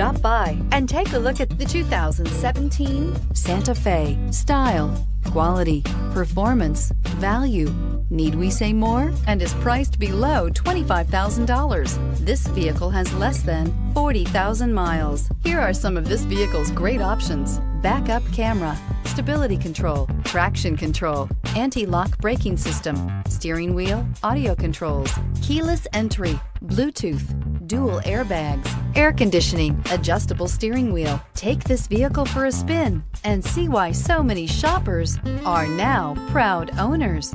Stop by and take a look at the 2017 Santa Fe. Style, quality, performance, value. Need we say more? And is priced below $25,000. This vehicle has less than 40,000 miles. Here are some of this vehicle's great options. Backup camera, stability control, traction control, anti-lock braking system, steering wheel, audio controls, keyless entry, Bluetooth, dual airbags, air conditioning, adjustable steering wheel. Take this vehicle for a spin and see why so many shoppers are now proud owners.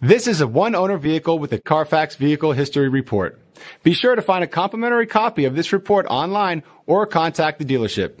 This is a one owner vehicle with a Carfax Vehicle History Report. Be sure to find a complimentary copy of this report online or contact the dealership.